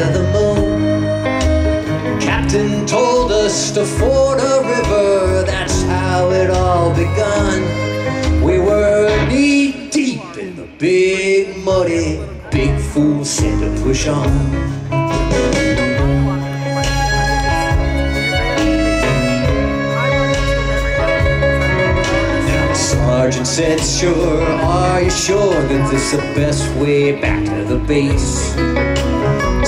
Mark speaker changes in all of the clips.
Speaker 1: of the moon. Captain told us to ford a river, that's how it all begun. We were knee deep in the big muddy, big fool said to push on. The sergeant said, sure, are you sure that this is the best way back to the base?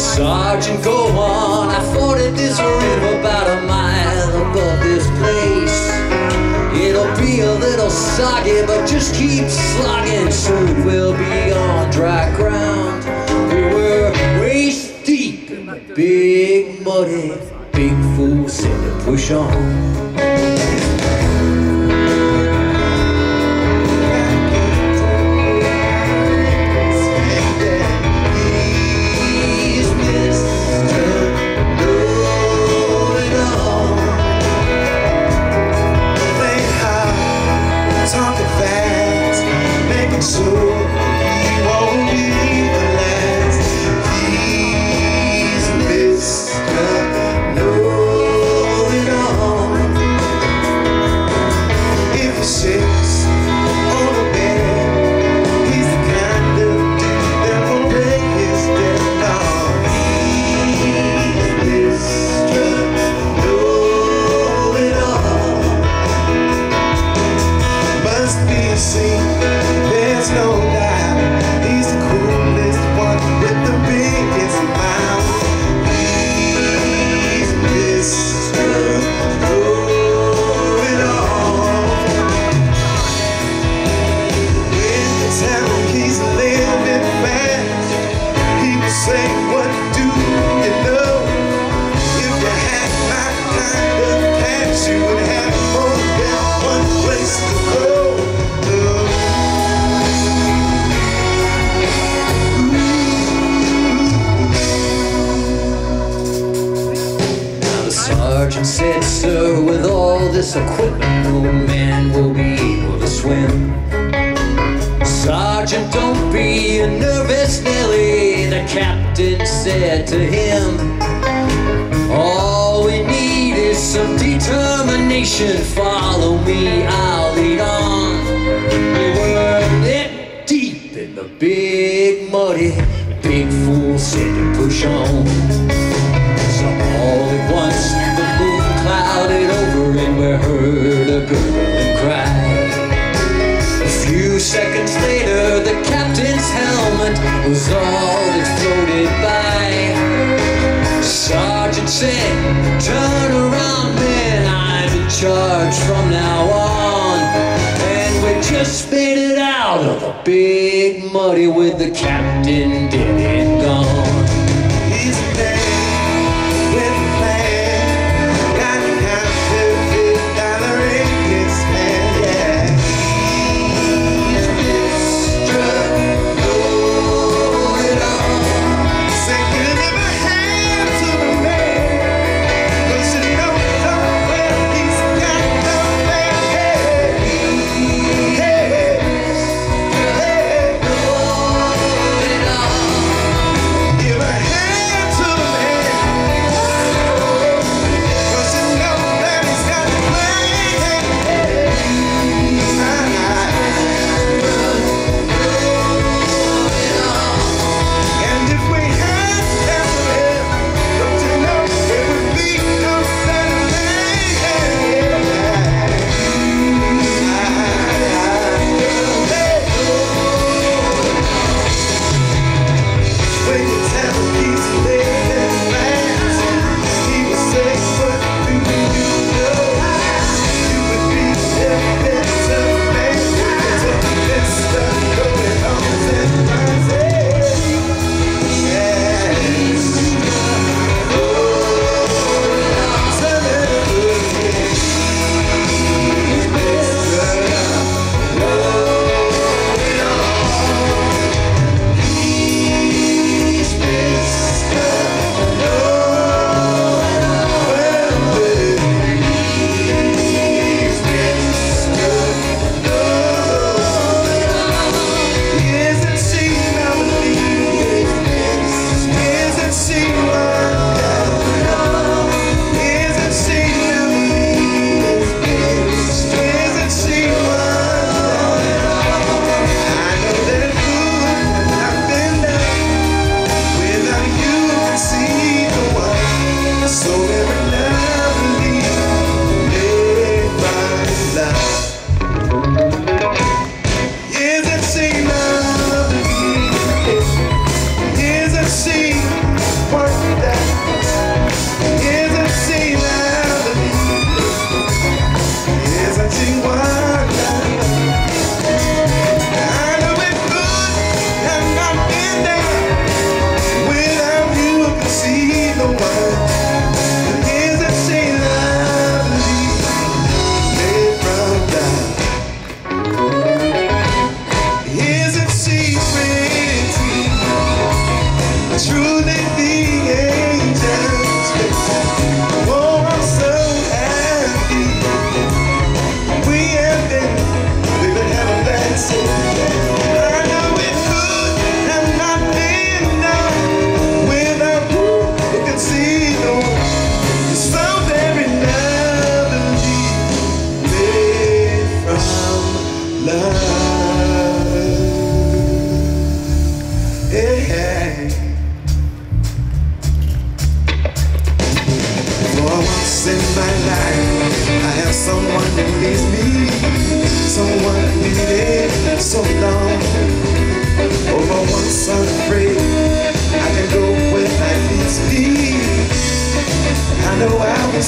Speaker 1: Sergeant, go on, I forded this river about a mile above this place. It'll be a little soggy, but just keep slogging, soon we'll be on dry ground. We were waist deep in the big muddy, big fool said to push on.
Speaker 2: Must
Speaker 1: don't nervous, Nelly, the captain said to him. All we need is some determination. Follow me, I'll lead on. We were neck deep in the big muddy, big fool said to push on. So all at once the moon clouded over and we heard a gurgling was all that floated by. Sergeant said, turn around men, I'm in charge from now on. And we just made it out of the big muddy with the captain dead and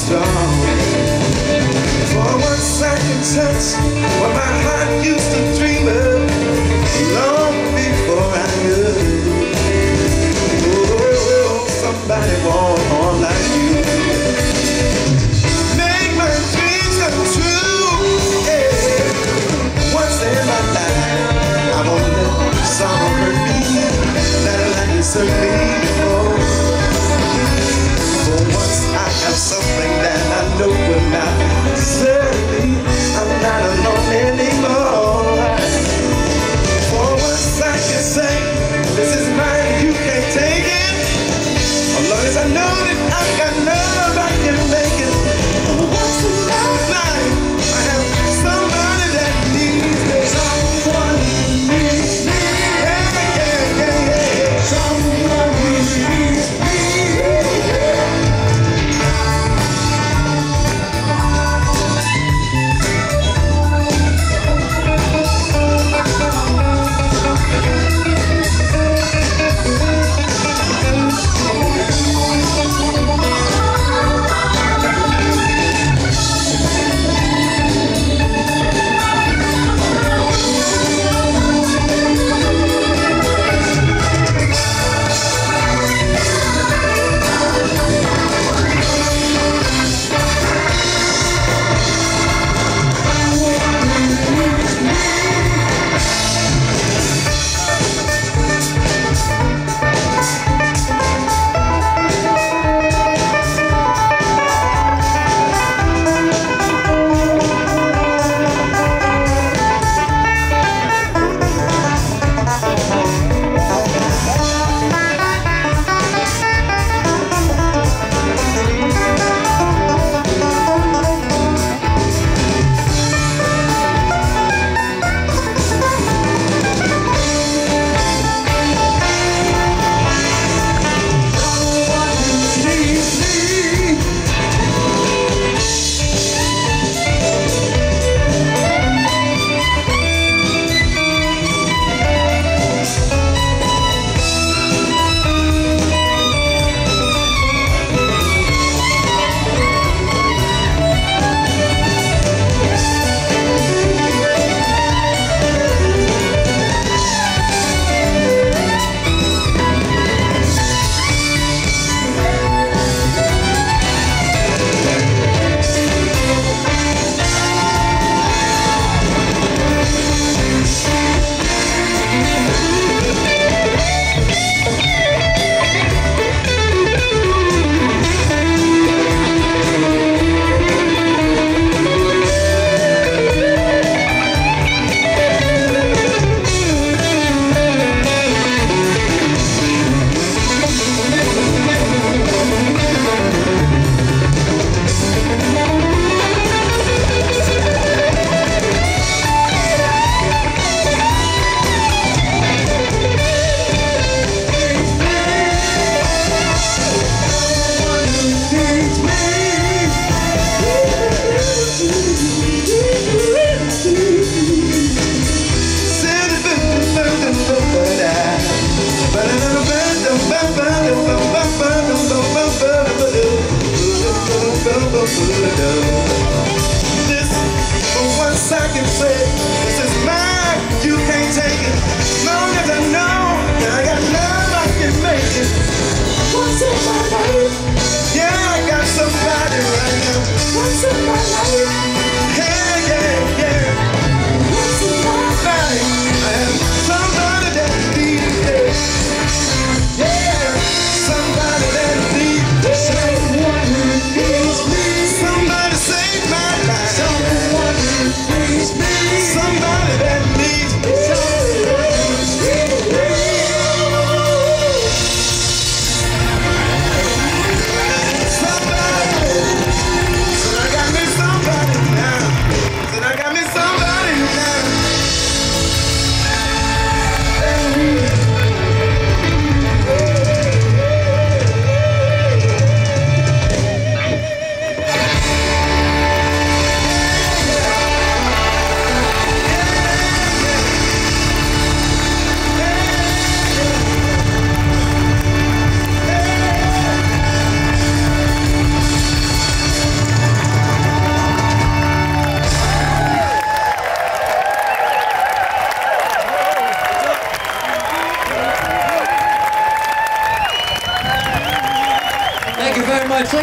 Speaker 2: strong. For I can touch what my heart used know that I got
Speaker 1: nothing.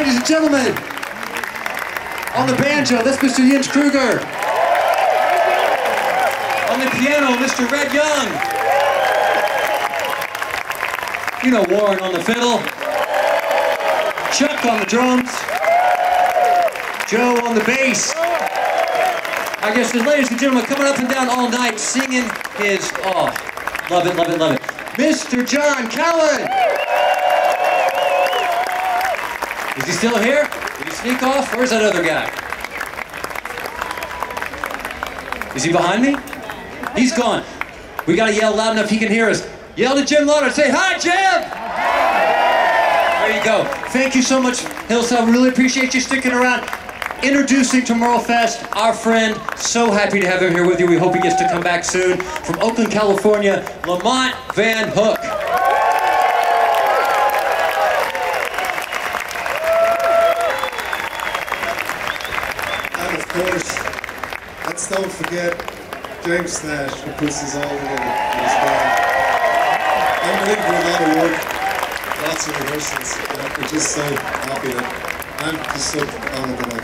Speaker 1: Ladies and gentlemen. On the banjo, that's Mr. Jens Kruger. On the piano, Mr. Red Young. You know Warren on the fiddle. Chuck on the drums. Joe on the bass. I guess the ladies and gentlemen coming up and down all night singing his, oh, love it, love it, love it. Mr. John Cowan. Is he still here? Did he sneak off? Where's that other guy? Is he behind me? He's gone. We gotta yell loud enough he can hear us. Yell to Jim Lauder. Say hi, Jim! There you go. Thank you so much, Hillside. We really appreciate you sticking around. Introducing to Merlefest, our friend. So happy to have him here with you. We hope he gets to come back soon. From Oakland, California, Lamont Van Hook.
Speaker 3: Course, let's don't forget James Nash, who puts this all together in his band. Unbelievable amount of work, lots of rehearsals. Know, we're just so happy that I'm just so honored that I